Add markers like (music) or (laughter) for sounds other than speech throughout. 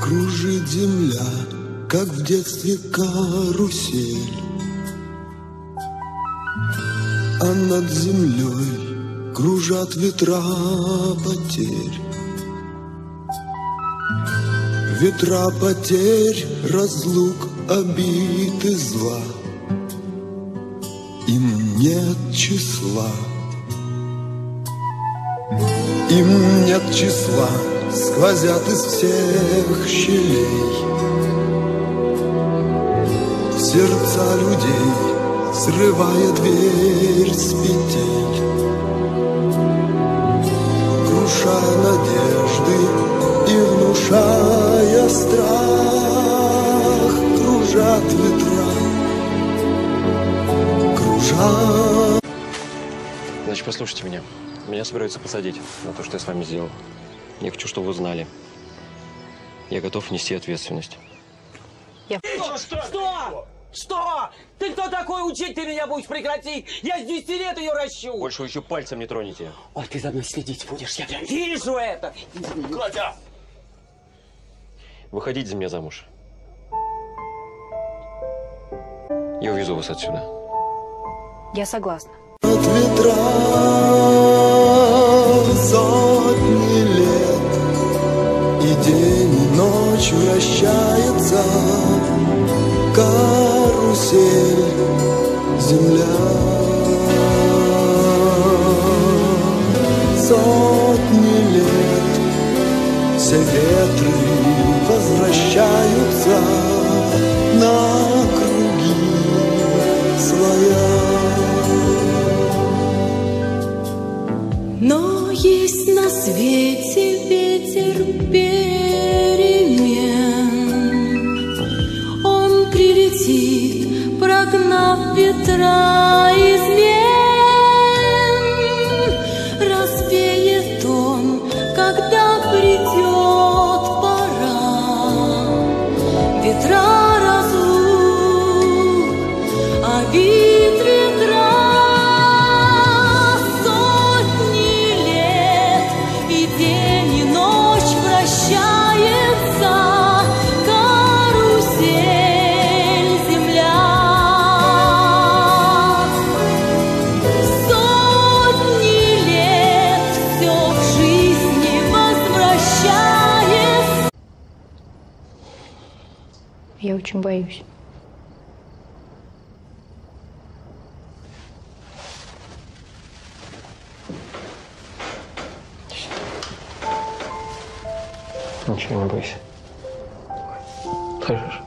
Кружит земля, как в детстве карусель. А над землей кружат ветра потерь. Ветра потерь, разлук, обид и зла Им нет числа. Им нет числа Сквозят из всех щелей. Сердца людей Срывая дверь с петель послушайте меня. Меня собираются посадить на то, что я с вами сделал. Я хочу, чтобы вы знали. Я готов нести ответственность. Что? Что? Ты кто такой? Учить ты меня будешь? Прекрати! Я с 10 лет ее ращу! Больше вы еще пальцем не троните. Ой, ты за мной следить будешь, я прям вижу это! Катя! Выходите за меня замуж. Я увезу вас отсюда. Я согласна. От ветра сотни лет. И день и ночь вращается Карусель, земля. Сотни лет Все ветры возвращаются на свете ветер перемен. Он прилетит, прогнав ветра очень боюсь. Ничего не бойся. Слышишь?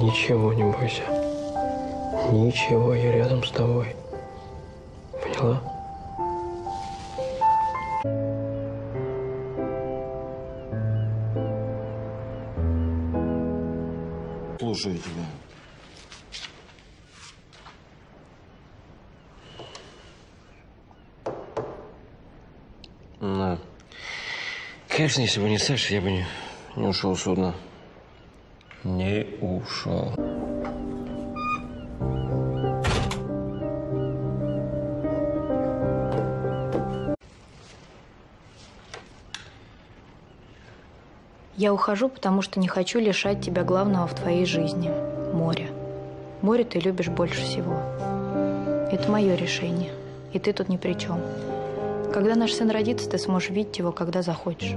Ничего не бойся. Ничего, я рядом с тобой. Поняла? Слушаю тебя. Ну. Конечно, если бы не Саша, я бы не, не ушел с судна. Не ушел. Я ухожу, потому что не хочу лишать тебя главного в твоей жизни – моря. Море ты любишь больше всего. Это мое решение, и ты тут ни при чем. Когда наш сын родится, ты сможешь видеть его, когда захочешь.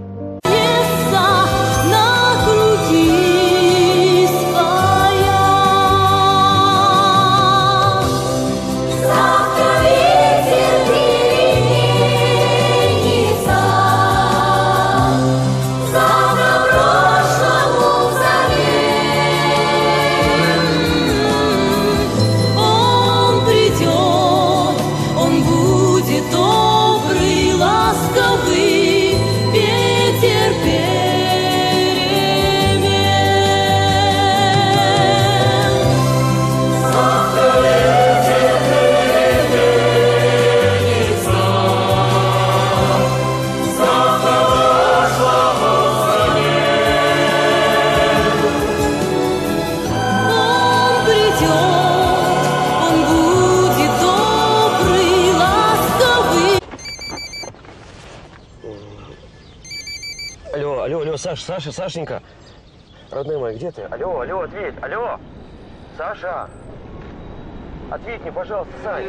Саш, Саша, Сашенька. Родная моя, где ты? Алло, алло, ответь, алло. Саша. Ответь мне, пожалуйста, Сань.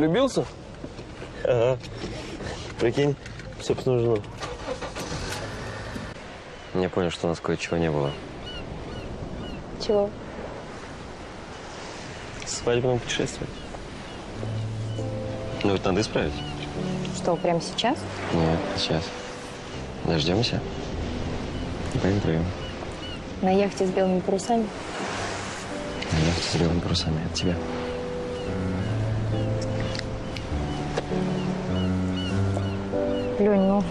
Влюбился? Ага. Прикинь, все нужно. Я понял, что у нас кое-чего не было. Чего? Свадебного путешествия. Ну, ведь надо исправить. Что, прямо сейчас? Нет, сейчас. Дождемся. И поиграем. На яхте с белыми парусами? На яхте с белыми парусами от тебя. Лень, ну,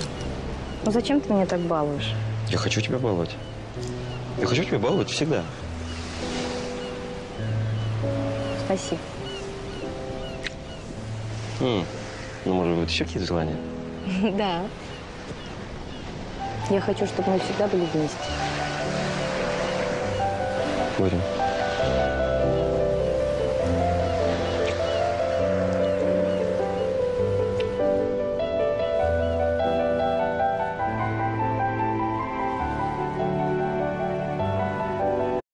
ну зачем ты меня так балуешь? Я хочу тебя баловать. Я хочу тебя баловать всегда. Спасибо. М, Ну, может быть, еще какие-то желания? (laughs) Да. Я хочу, чтобы мы всегда были вместе. Будем.